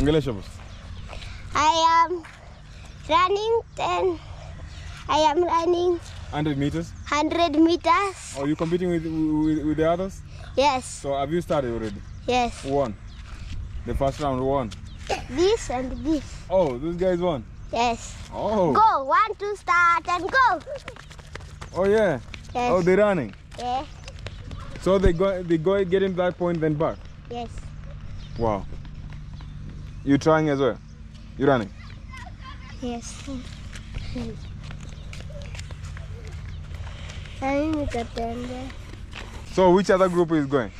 Ongelesha boss. I am running 10. I am running 100 meters. 100 meters. Are you competing with, with, with the others? Yes, So have you started already? yes. Won? The first round won. This and this. Oh, those guys won. Yes. Oh. Go. One, two, start and go. Oh yeah. Yes. Oh, they're running. Yeah. So they go they go getting that point then back. Yes. Wow. You trying as well? You running? Yes. Mimi nikatembea. So which other group is going?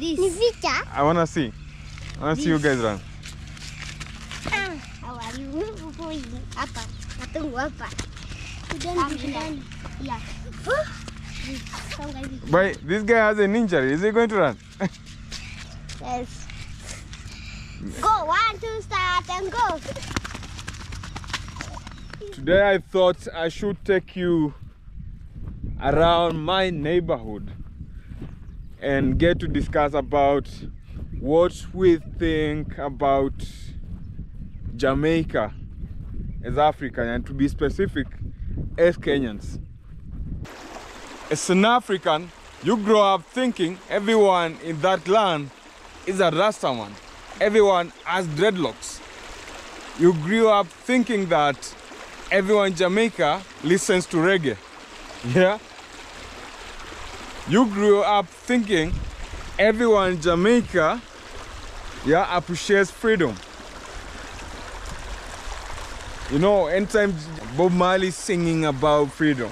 This. I wanna see. I wanna see you guys run. How are you? Hapa. Natungu hapa. Ndani. Yeah. Songa. But this guy has an injury. Is he going to run? Yes. Go. One, two, start and go. Today I thought I should take you around my neighborhood and get to discuss about what we think about Jamaica as African and to be specific as Kenyans. As an African, you grow up thinking everyone in that land is a Rasta Rastaman. Everyone has dreadlocks. You grew up thinking that everyone in Jamaica listens to reggae. Yeah? You grew up thinking everyone in Jamaica yeah, appreciates freedom. You know, anytime Bob Marley singing about freedom,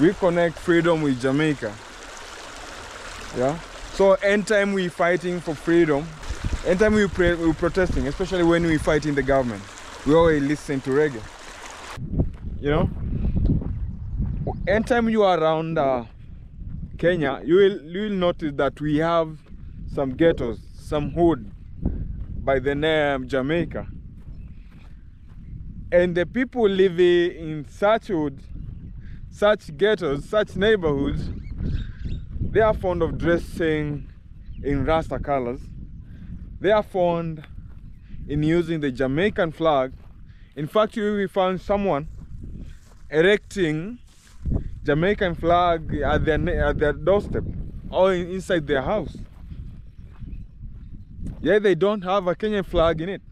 we connect freedom with Jamaica. Yeah? So anytime we fighting for freedom, anytime we pray, we protesting, especially when we fight in the government, we always listen to reggae. You know? Anytime you are around uh, Kenya, you will, you will notice that we have some ghettos, some hood by the name Jamaica. And the people living in such hood, such ghettos, such neighborhoods, they are fond of dressing in Rasta colors. They are fond in using the Jamaican flag. In fact, we found someone erecting Jamaican flag at their at their doorstep or in- inside their house. Yeah, they don't have a Kenyan flag in it.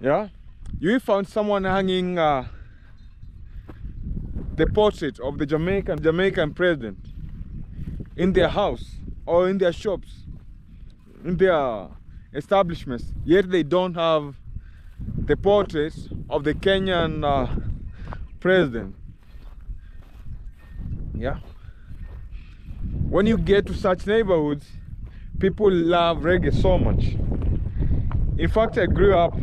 Yeah, you found someone hanging uh, the portrait of the Jamaican Jamaican president in their house or in their shops, in their establishments. Yet they don't have the portrait of the Kenyan uh, president. Yeah. When you get to such neighborhoods, people love reggae so much. In fact, I grew up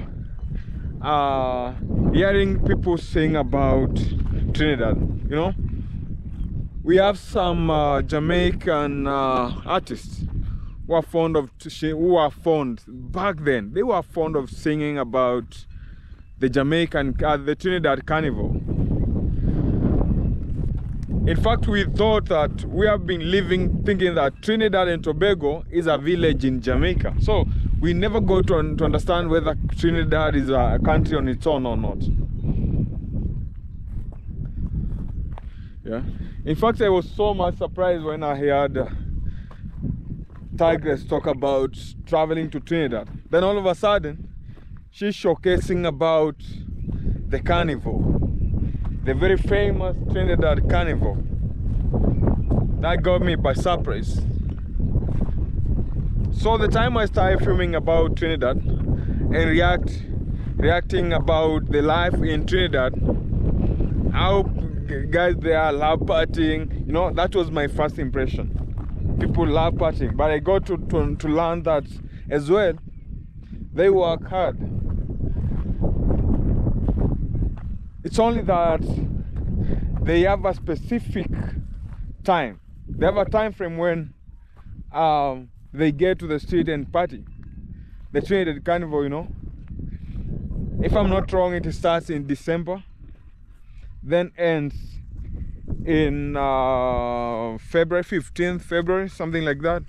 uh, hearing people sing about Trinidad. You know, we have some uh, Jamaican uh, artists who are fond of who are fond back then. They were fond of singing about the Jamaican, uh, the Trinidad Carnival. In fact, we thought that we have been living thinking that Trinidad and Tobago is a village in Jamaica. So we never go to, to understand whether Trinidad is a country on its own or not. Yeah. In fact, I was so much surprised when I heard Tigress talk about traveling to Trinidad. Then all of a sudden, she's showcasing about the carnival the very famous Trinidad Carnival. That got me by surprise. So the time I started filming about Trinidad and react reacting about the life in Trinidad, how guys there love partying, you know, that was my first impression. People love partying, but I got to, to, to learn that as well. They work hard. It's only that they have a specific time. They have a time frame when um, they get to the street and party. The Trinidad Carnival, you know. If I'm not wrong, it starts in December, then ends in uh, February 15th, February, something like that.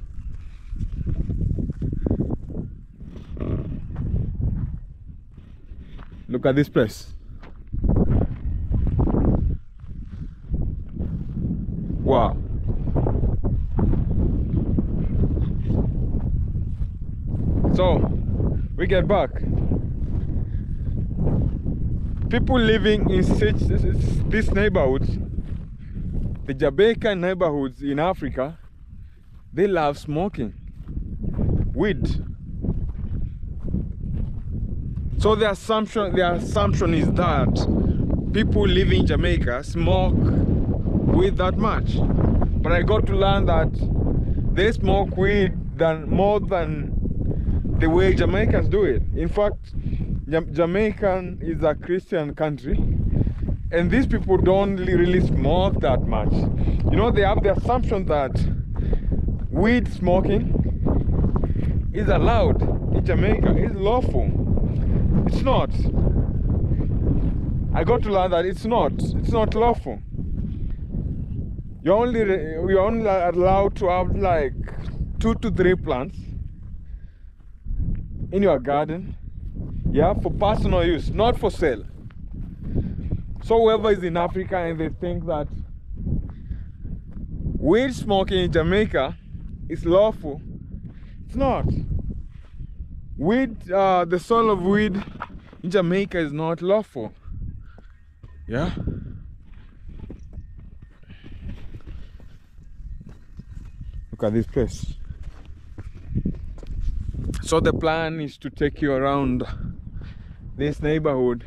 Look at this place. Wow. So, we get back. People living in such this neighborhood the Jamaican neighborhoods in Africa, they love smoking weed. So the assumption the assumption is that people living in Jamaica smoke weed that much. But I got to learn that they smoke weed than more than the way Jamaicans do it. In fact, Jam- Jamaican is a Christian country, and these people don't really smoke that much. You know, they have the assumption that weed smoking is allowed in Jamaica, it's lawful. It's not. I got to learn that it's not. It's not lawful. You're only you're only allowed to have like two to three plants in your garden. Yeah, for personal use, not for sale. So whoever is in Africa and they think that weed smoking in Jamaica is lawful, it's not. Weed, uh, the soil of weed in Jamaica is not lawful. Yeah. Look at this place. So the plan is to take you around this neighborhood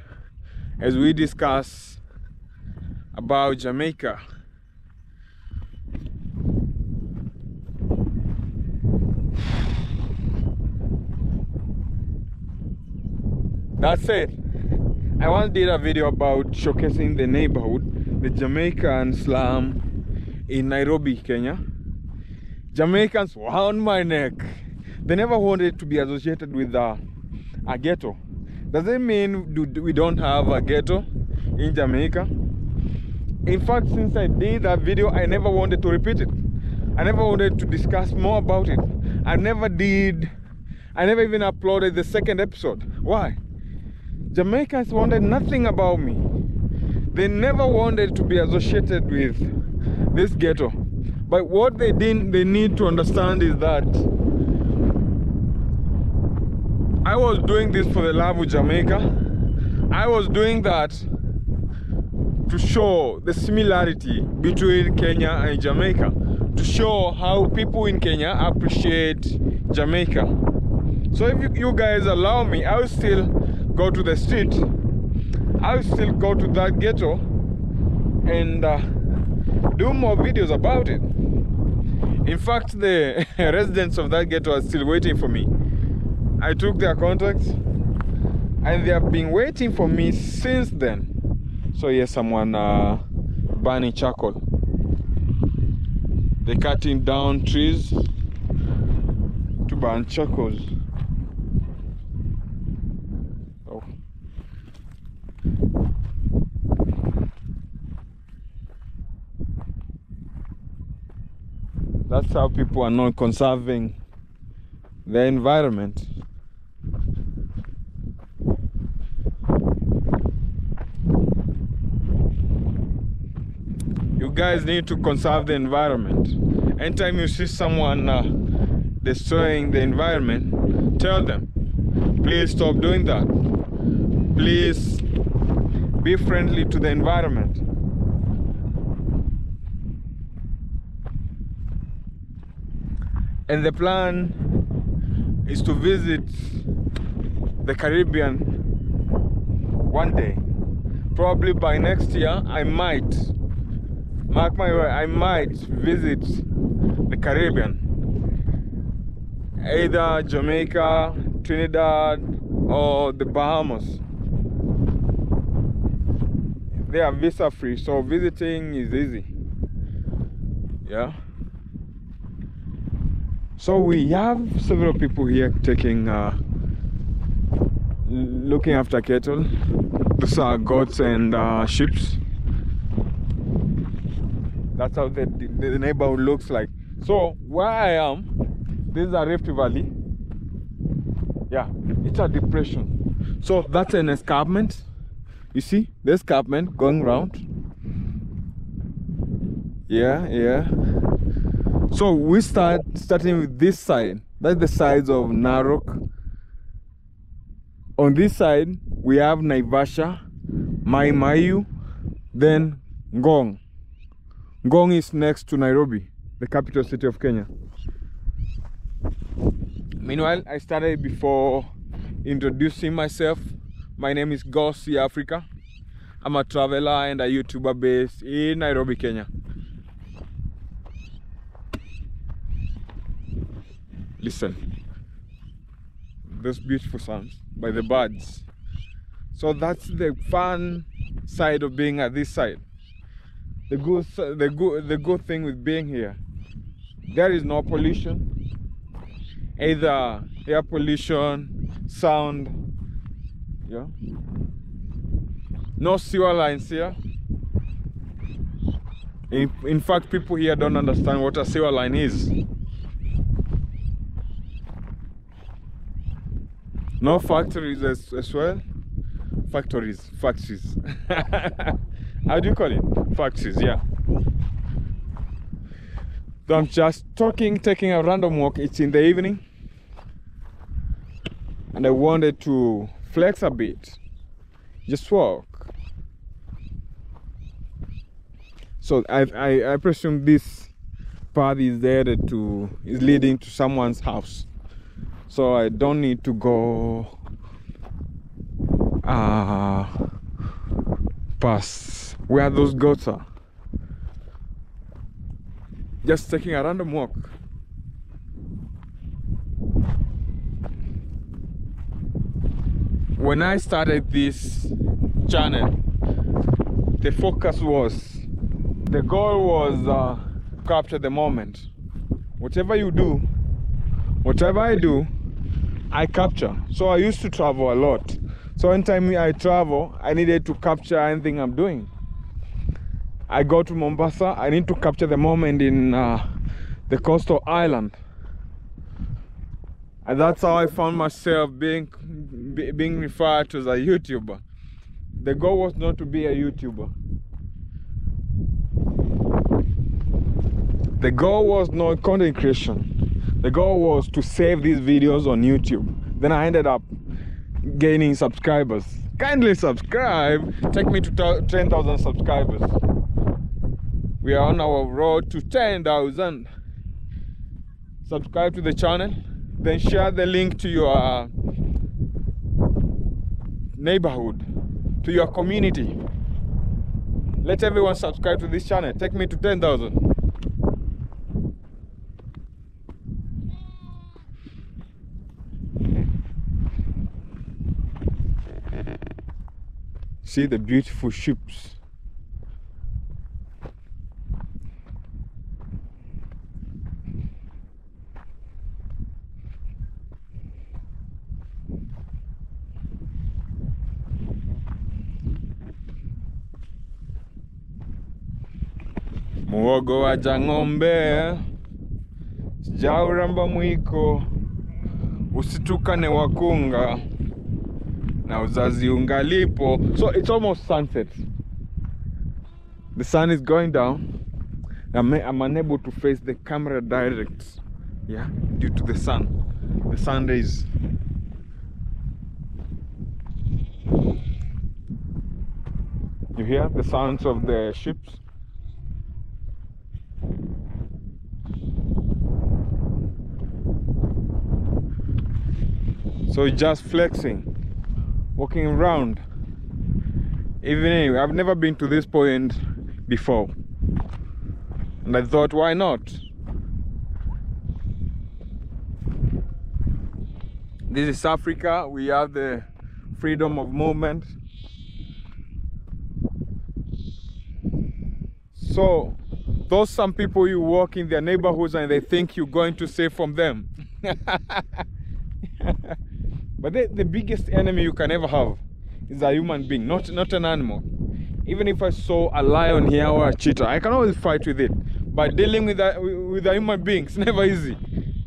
as we discuss about Jamaica. That's it. I once did a video about showcasing the neighborhood, the Jamaican slum in Nairobi, Kenya. Jamaicans on my neck. They never wanted to be associated with uh, a ghetto. Does it mean we don't have a ghetto in Jamaica? In fact, since I did that video, I never wanted to repeat it. I never wanted to discuss more about it. I never did, I never even uploaded the second episode. Why? Jamaicans wanted nothing about me. They never wanted to be associated with this ghetto. But what they didn't they need to understand is that I was doing this for the love of Jamaica. I was doing that to show the similarity between Kenya and Jamaica, to show how people in Kenya appreciate Jamaica. So if you, guys allow me, I will still go to the street. I will still go to that ghetto and uh, do more videos about it. In fact, the residents of that ghetto are still waiting for me. I took their contacts and they have been waiting for me since then. So here's someone uh, burning charcoal. They're cutting down trees to burn charcoals. Oh. That's how people are not conserving the environment. You guys need to conserve the environment. Anytime you see someone uh, destroying the environment, tell them, please stop doing that. Please be friendly to the environment. And the plan is to visit the Caribbean one day. Probably by next year, I might, mark my word, I might visit the Caribbean. Either Jamaica, Trinidad, or the Bahamas. They are visa free, so visiting is easy. Yeah. So we have several people here taking, uh, looking after cattle. These are goats and uh, sheep. That's how the, the, the neighborhood looks like. So where I am, this is a Rift Valley. Yeah, it's a depression. So that's an escarpment. You see the escarpment going round. Yeah, yeah. So we start starting with this side. That's the sides of Narok. On this side, we have Naivasha, Mai Mahiu, then Ngong. Ngong is next to Nairobi, the capital city of Kenya. Meanwhile, I started before introducing myself. My name is Go See Africa. I'm a traveler and a YouTuber based in Nairobi, Kenya. Listen, those beautiful sounds by the birds. So that's the fun side of being at this side. The good, the good, the good thing with being here, there is no pollution, either air pollution, sound, yeah. No sewer lines here. In, in fact, people here don't understand what a sewer line is. No factories as, as well. Factories, factories. How do you call it? Factories, yeah. So I'm just talking, taking a random walk. It's in the evening. And I wanted to flex a bit. Just walk. So I, I, I presume this path is there to is leading to someone's house. So I don't need to go uh, past where those goats are. Just taking a random walk. When I started this channel, the focus was, the goal was uh, capture the moment. Whatever you do, whatever I do, I capture. So I used to travel a lot. So anytime I travel, I needed to capture anything I'm doing. I go to Mombasa, I need to capture the moment in uh, the coastal island. And that's how I found myself being be, being referred to as a YouTuber. The goal was not to be a YouTuber. The goal was not content creation. The goal was to save these videos on YouTube. Then I ended up gaining subscribers. Kindly subscribe. Take me to 10,000 subscribers. We are on our road to 10,000. Subscribe to the channel. Then share the link to your uh, neighborhood, to your community. Let everyone subscribe to this channel. Take me to 10,000. See the beautiful ships. Muogo waja ng'ombe, sijauramba mwiko, usitukane wakunga na uzazi ungalipo. So it's almost sunset. The sun is going down. I'm, I'm unable to face the camera direct, yeah, due to the sun, the sun rays. You hear the sounds of the ships? So just flexing, walking around. Even I've never been to this point before. And I thought, why not? This is Africa. We have the freedom of movement. So, those some people you walk in their neighborhoods and they think you're going to save from them. but the, the biggest enemy you can ever have is a human being, not, not an animal. Even if I saw a lion here or a cheetah, I can always fight with it. But dealing with a, with a human being never easy.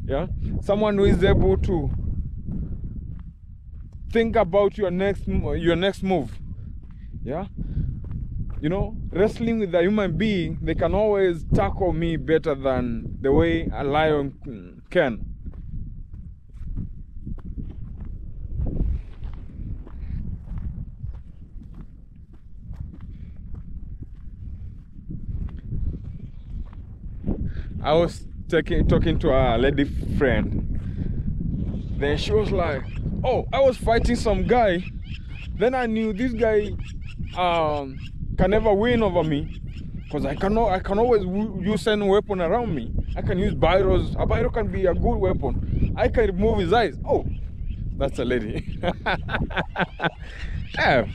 Yeah, someone who is able to think about your next your next move. Yeah. You know, wrestling with a human being, they can always tackle me better than the way a lion can. I was taking talking to a lady friend. Then she was like, "Oh, I was fighting some guy. Then I knew this guy um, can never win over me, cause I cannot. I can always use any weapon around me. I can use biros. A biro can be a good weapon. I can remove his eyes. Oh, that's a lady. yeah,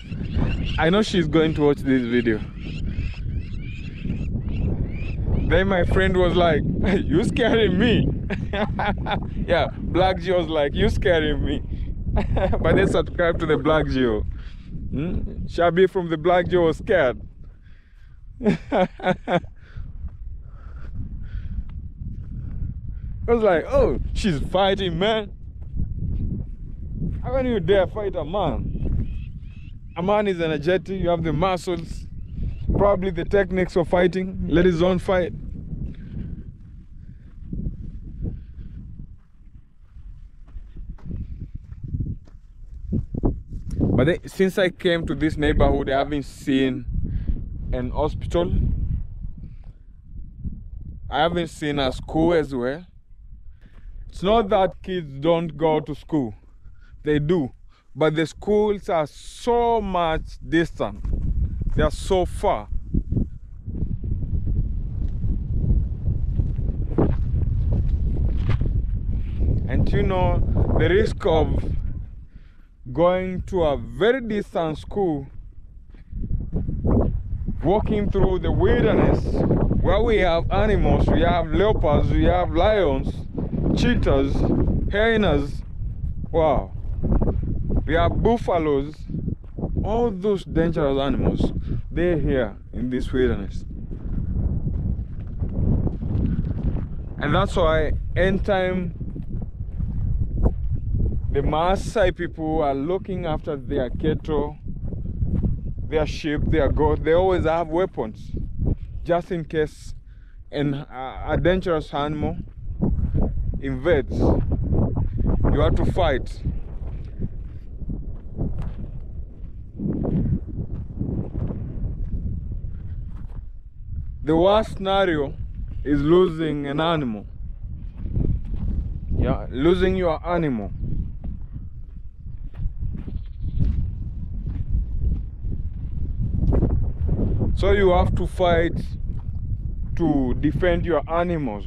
I know she's going to watch this video. Then my friend was like, You scaring me. yeah, Black Geo was like, You scaring me. but they subscribe to the Black Geo. Hmm? Shabi from the Black Geo was scared. I was like, Oh, she's fighting, man. How can you dare fight a man? A man is energetic, you have the muscles, probably the techniques of fighting. Let his own fight. But then, since I came to this neighborhood, I haven't seen an hospital. I haven't seen a school as well. It's not that kids don't go to school, they do, but the schools are so much distant, they are so far. And you know, the risk of going to a very distant school, walking through the wilderness where we have animals, we have leopards, we have lions, cheetahs, hyenas, wow, we have buffaloes, all those dangerous animals, they're here in this wilderness. And that's why anytime the Maasai people are looking after their cattle, their sheep, their goat. They always have weapons, just in case an, a dangerous animal invades. You have to fight. The worst scenario is losing an animal. Yeah, losing your animal. So you have to fight to defend your animals.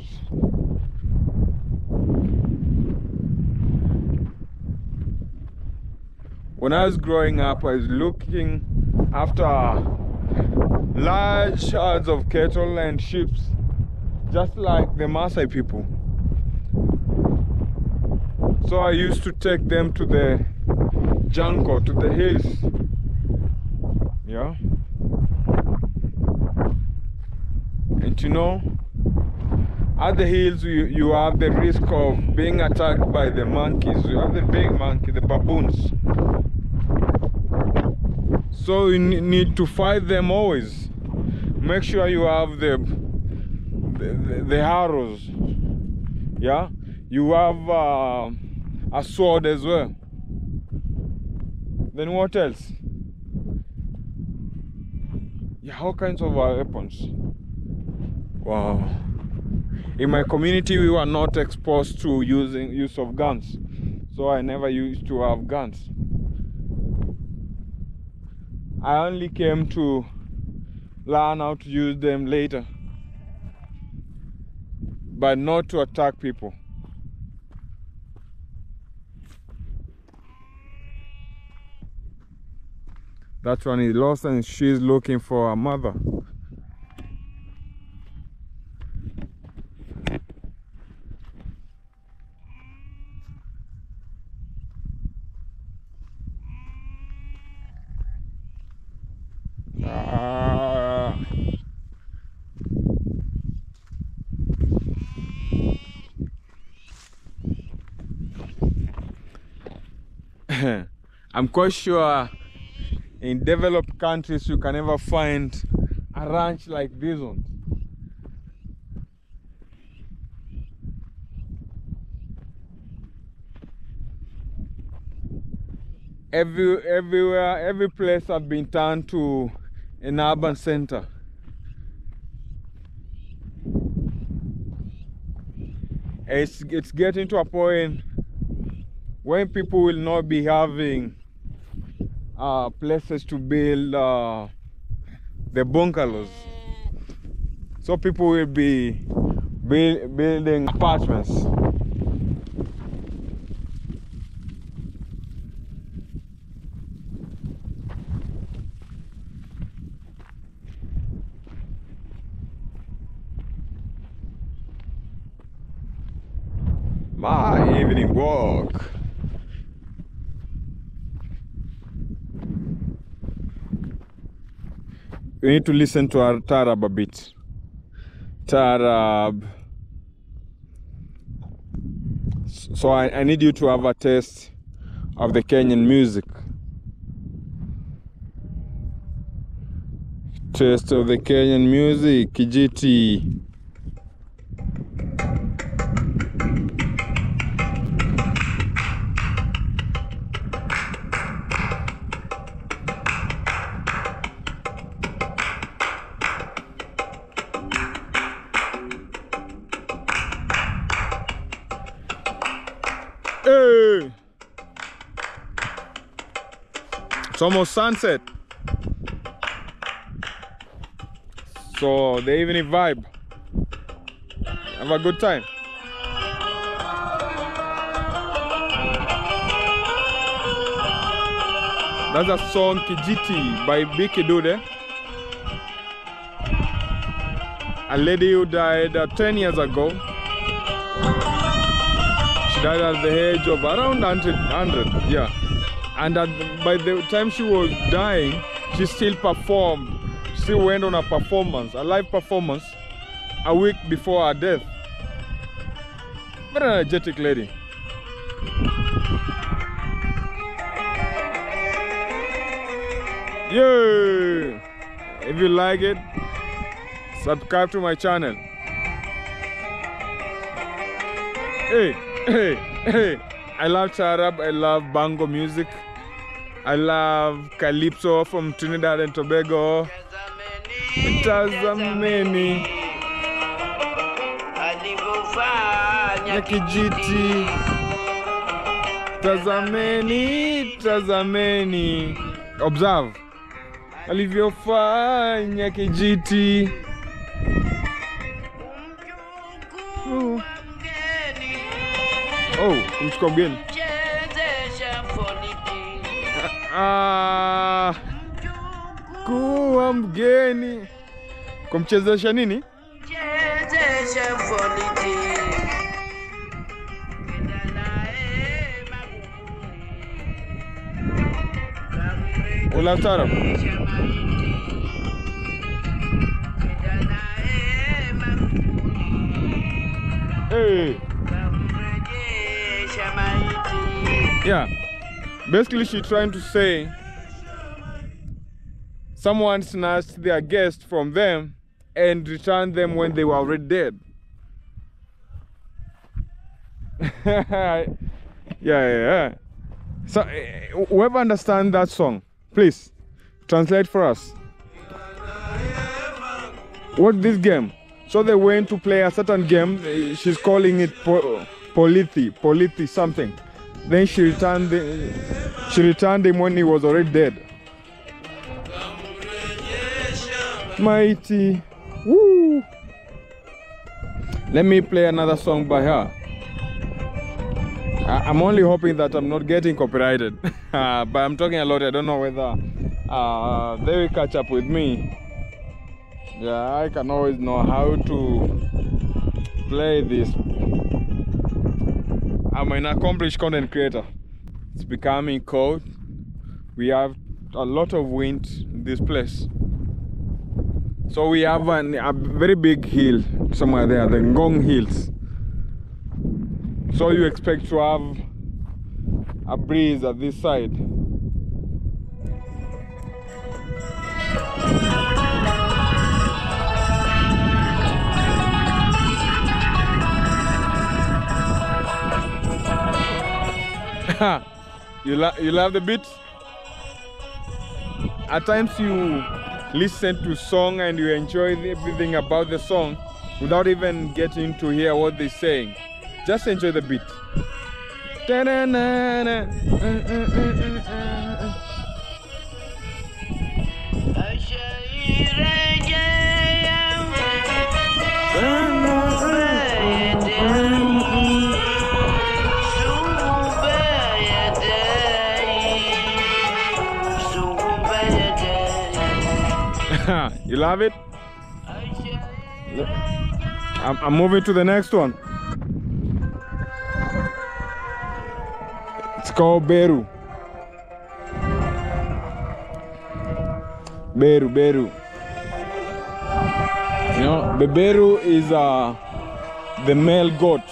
When I was growing up, I was looking after large herds of cattle and sheep, just like the Maasai people. So I used to take them to the jungle, to the hills. Yeah. And you know, at the hills, you, you have the risk of being attacked by the monkeys. You have the big monkey, the baboons. So you need to fight them always. Make sure you have the the, the, arrows. Yeah, you have uh, a sword as well. Then what else? Yeah, all kinds of weapons. Wow. In my community, we were not exposed to using use of guns, so I never used to have guns. I only came to learn how to use them later, but not to attack people. That one is lost and she's looking for her mother. Ah. I'm quite sure in developed countries you can never find a ranch like this one. Every everywhere, every place has been turned to an urban center. It's it's getting to a point when people will not be having uh, places to build uh, the bungalows. So people will be build, building apartments. My evening walk. We need to listen to our Tarab a bit. Tarab. So I, I need you to have a taste of the Kenyan music. Taste of the Kenyan music, Kijiti. Hey! It's almost sunset. So the evening vibe. Have a good time. That's a song Kijiti by Bi Kidude. A lady who died uh, 10 years ago. At the age of around 100, 100 yeah. And at, by the time she was dying, she still performed, still went on a performance, a live performance, a week before her death. Very energetic lady. Yeah! If you like it, subscribe to my channel. I love Charab, I love Bango music. I love Calypso from Trinidad and Tobago. Tazameni ya kijiti. Tazameni, tazameni. Observe. Alivyofanya kijiti. Kumchukua mgeni. Ah, kuwa mgeni kumchezesha nini? Ula. Hey. Yeah. Basically, she's trying to say someone snatched their guest from them and returned them when they were already dead. yeah, yeah, yeah. So, eh, whoever understand that song, please translate for us. What this game? So they went to play a certain game. eh, She's calling it po- Polithi something. Then she returned. The, she returned him when he was already dead. Mighty, woo! Let me play another song by her. I- I'm only hoping that I'm not getting copyrighted, but I'm talking a lot. I don't know whether uh, they will catch up with me. Yeah, I can always know how to play this. I'm an accomplished content creator. It's becoming cold. We have a lot of wind in this place. So we have an, a very big hill somewhere there, the Ngong Hills. So you expect to have a breeze at this side. you love you love the beat. At times you listen to song and you enjoy everything about the song without even getting to hear what they're saying. Just enjoy the beat. You love it? I'm, I'm moving to the next one. It's called Beru. Beru, Beru. You know, Beberu is uh, the male goat.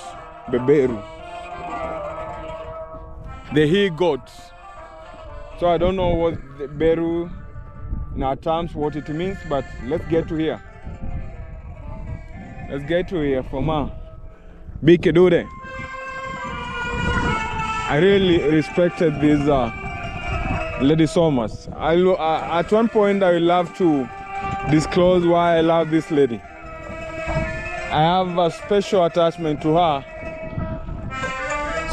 Beberu. The he goats. So I don't know what Beru in our terms what it means, but let's get to here. Let's get to here from uh, Bi Kidude. I really respected this uh, lady so much. I uh, at one point I would love to disclose why I love this lady. I have a special attachment to her.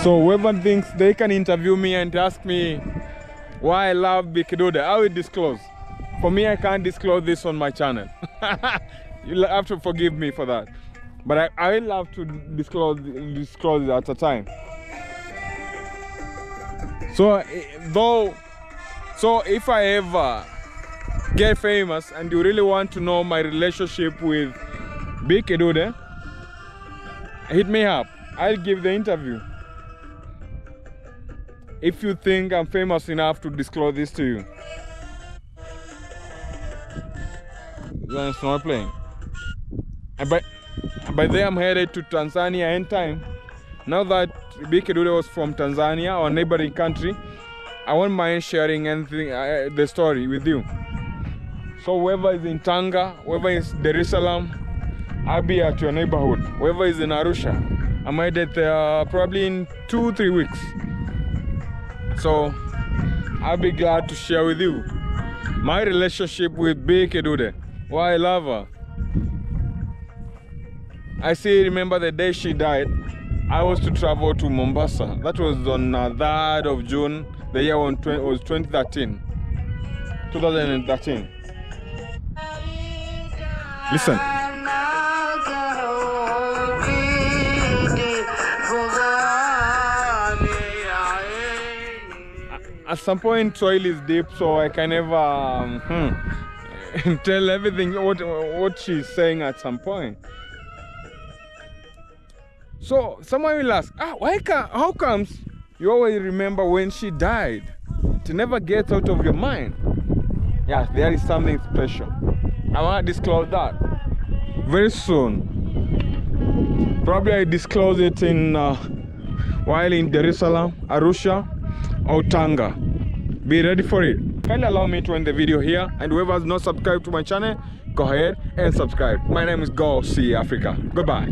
So whoever thinks they can interview me and ask me why I love Bi Kidude, I will disclose. For me, I can't disclose this on my channel. You'll have to forgive me for that. But I, I will love to disclose disclose it at a time. So eh, though so if I ever get famous and you really want to know my relationship with Bi Kidude, hit me up. I'll give the interview. If you think I'm famous enough to disclose this to you. Then it's playing. And by, by I'm headed to Tanzania in time. Now that Bi Kidude was from Tanzania or neighboring country, I won't mind sharing anything, uh, the story with you. So whoever is in Tanga, whoever is Dar es Salaam, I'll be at your neighborhood. Whoever is in Arusha, I'm headed there probably in two, three weeks. So I'll be glad to share with you my relationship with Bi Kidude, why I love her. I still remember the day she died. I was to travel to Mombasa. That was on uh, 3rd of June. The year on 20, was 2013. 2013. Listen. At some point, soil is deep, so I can never um, hmm, tell everything what what she's saying at some point. So someone will ask, ah, why can how comes you always remember when she died? It never gets out of your mind. Yes, there is something special. I want to disclose that very soon. Probably I disclose it in uh, while in Jerusalem, Arusha, or Tanga. Be ready for it. Kindly allow me to end the video here, and whoever has not subscribed to my channel, go ahead and subscribe. My name is Go See Africa. Goodbye.